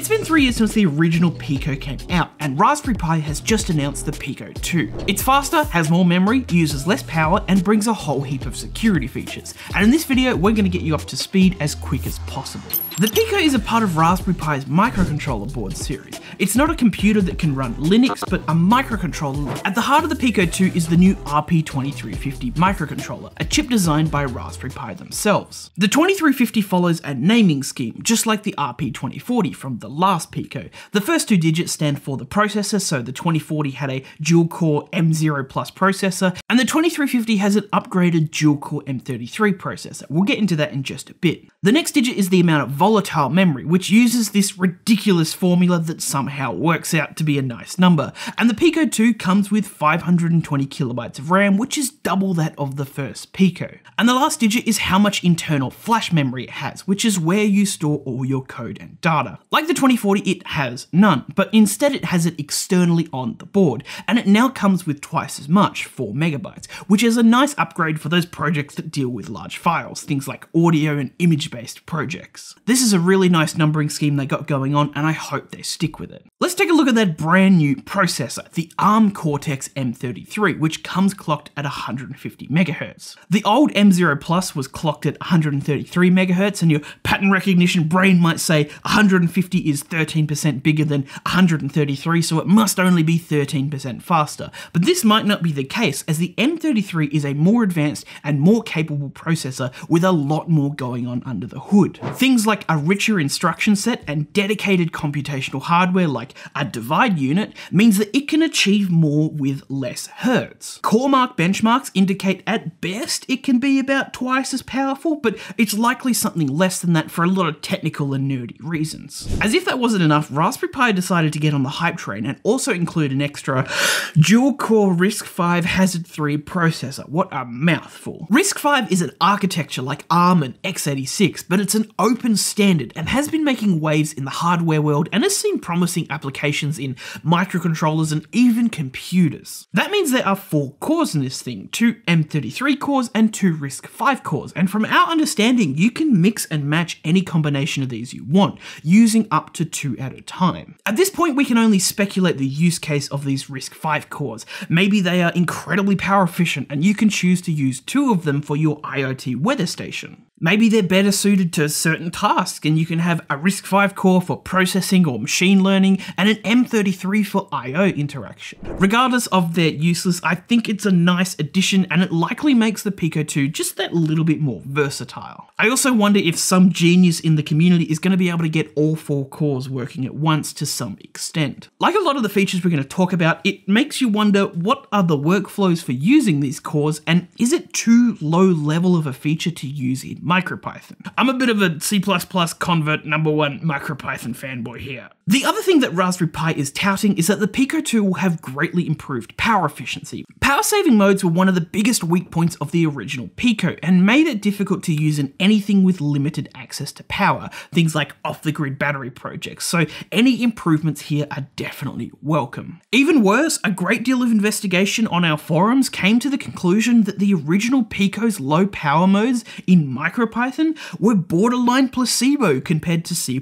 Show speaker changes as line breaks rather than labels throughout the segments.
It's been three years since the original Pico came out, and Raspberry Pi has just announced the Pico 2. It's faster, has more memory, uses less power, and brings a whole heap of security features. And in this video, we're going to get you up to speed as quick as possible. The Pico is a part of Raspberry Pi's microcontroller board series. It's not a computer that can run Linux, but a microcontroller. At the heart of the Pico 2 is the new RP2350 microcontroller, a chip designed by Raspberry Pi themselves. The 2350 follows a naming scheme, just like the RP2040 from the last Pico. The first two digits stand for the processor, so the 2040 had a dual-core M0 Plus processor, and the 2350 has an upgraded dual-core M33 processor. We'll get into that in just a bit. The next digit is the amount of volatile memory, which uses this ridiculous formula that somehow works out to be a nice number. And the Pico 2 comes with 520 kilobytes of RAM, which is double that of the first Pico. And the last digit is how much internal flash memory it has, which is where you store all your code and data. Like the 2040, it has none, but instead it has it externally on the board, and it now comes with twice as much, 4 megabytes, which is a nice upgrade for those projects that deal with large files, things like audio and image based projects. This is a really nice numbering scheme they got going on, and I hope they stick with it. Let's take a look at that brand new processor, the ARM Cortex M33, which comes clocked at 150 megahertz. The old M0 Plus was clocked at 133 megahertz, and your pattern recognition brain might say 150 is 13% bigger than 133, so it must only be 13% faster. But this might not be the case, as the M33 is a more advanced and more capable processor with a lot more going on under the hood. Things like a richer instruction set and dedicated computational hardware like a divide unit means that it can achieve more with less hertz. CoreMark benchmarks indicate at best it can be about twice as powerful, but it's likely something less than that for a lot of technical and nerdy reasons. As if that wasn't enough, Raspberry Pi decided to get on the hype train and also include an extra dual-core RISC-V Hazard 3 processor. What a mouthful. RISC-V is an architecture like ARM and x86, but it's an open standard and has been making waves in the hardware world and has seen promising applications in microcontrollers and even computers. That means there are four cores in this thing, two M33 cores and two RISC-V cores, and from our understanding, you can mix and match any combination of these you want, using up to two at a time. At this point, we can only speculate the use case of these RISC-V cores. Maybe they are incredibly power efficient and you can choose to use two of them for your IoT weather station. Maybe they're better suited to certain tasks and you can have a RISC-V core for processing or machine learning and an M33 for I.O. interaction. Regardless of their useless, I think it's a nice addition and it likely makes the Pico 2 just that little bit more versatile. I also wonder if some genius in the community is going to be able to get all four cores working at once to some extent. Like a lot of the features we're going to talk about, it makes you wonder what are the workflows for using these cores and is it too low level of a feature to use in MicroPython. I'm a bit of a C++ convert number one MicroPython fanboy here. The other thing that Raspberry Pi is touting is that the Pico 2 will have greatly improved power efficiency. Power saving modes were one of the biggest weak points of the original Pico and made it difficult to use in anything with limited access to power, things like off the grid battery projects, so any improvements here are definitely welcome. Even worse, a great deal of investigation on our forums came to the conclusion that the original Pico's low power modes in MicroPython were borderline placebo compared to C++,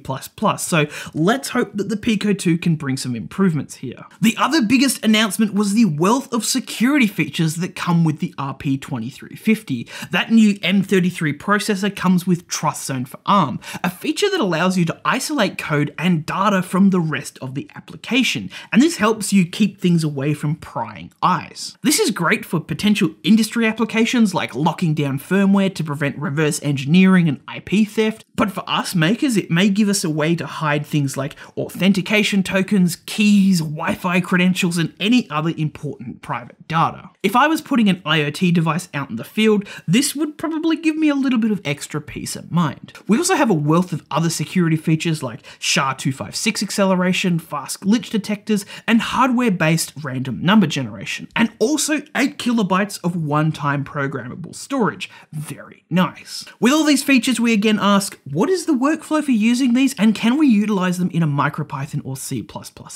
so let's hope that the Pico 2 can bring some improvements here. The other biggest announcement was the wealth of security features that come with the RP2350. That new M33 processor comes with TrustZone for ARM, a feature that allows you to isolate code and data from the rest of the application, and this helps you keep things away from prying eyes. This is great for potential industry applications like locking down firmware to prevent reverse engineering and IP theft, but for us makers, it may give us a way to hide things like authentication tokens, keys, Wi-Fi credentials, and any other important private data. If I was putting an IoT device out in the field, this would probably give me a little bit of extra peace of mind. We also have a wealth of other security features like SHA-256 acceleration, fast glitch detectors, and hardware-based random number generation, and also 8 kilobytes of one-time programmable storage. Very nice. With all these features, we again ask, what is the workflow for using these, and can we utilize them in a MicroPython or C++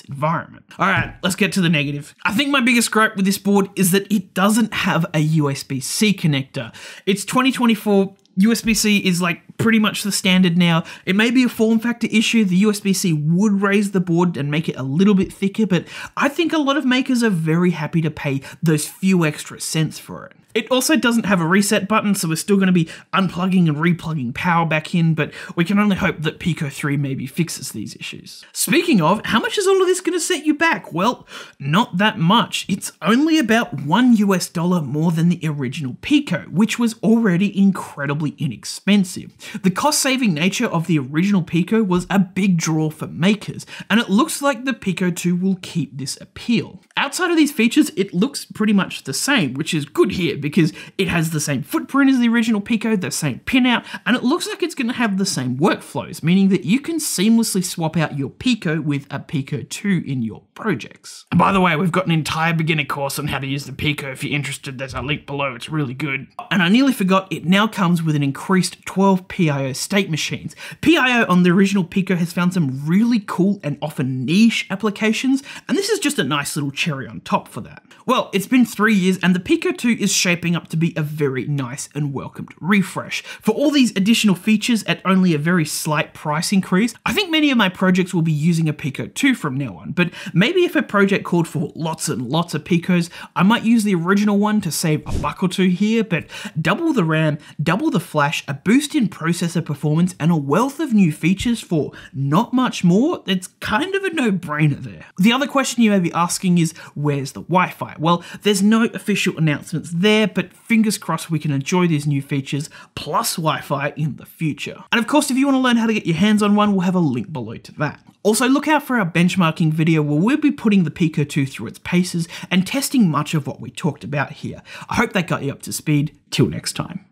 environment? All right, let's get to the negative. I think my biggest gripe with this board is that it doesn't have a USB-C connector. It's 2024, USB-C is like pretty much the standard now. It may be a form factor issue. The USB-C would raise the board and make it a little bit thicker, but I think a lot of makers are very happy to pay those few extra cents for it. It also doesn't have a reset button, so we're still going to be unplugging and replugging power back in, but we can only hope that Pico 3 maybe fixes these issues. Speaking of, how much is all of this going to set you back? Well, not that much. It's only about one US dollar more than the original Pico, which was already incredibly inexpensive. The cost-saving nature of the original Pico was a big draw for makers, and it looks like the Pico 2 will keep this appeal. Outside of these features, it looks pretty much the same, which is good here because it has the same footprint as the original Pico, the same pinout, and it looks like it's going to have the same workflows, meaning that you can seamlessly swap out your Pico with a Pico 2 in your projects. And by the way, we've got an entire beginner course on how to use the Pico. If you're interested, there's a link below. It's really good. And I nearly forgot, it now comes with an increased 12 PIO state machines. PIO on the original Pico has found some really cool and often niche applications, and this is just a nice little cherry on top for that. Well, it's been three years and the Pico 2 is shaping up to be a very nice and welcomed refresh. For all these additional features at only a very slight price increase, I think many of my projects will be using a Pico 2 from now on, but maybe if a project called for lots and lots of Picos, I might use the original one to save a buck or two here, but double the RAM, double the flash, a boost in processor performance, and a wealth of new features for not much more, it's kind of a no-brainer there. The other question you may be asking is, where's the Wi-Fi? Well, there's no official announcements there, but fingers crossed we can enjoy these new features plus Wi-Fi in the future. And of course, if you want to learn how to get your hands on one, we'll have a link below to that. Also, look out for our benchmarking video where we'll be putting the Pico 2 through its paces and testing much of what we talked about here. I hope that got you up to speed. Till next time.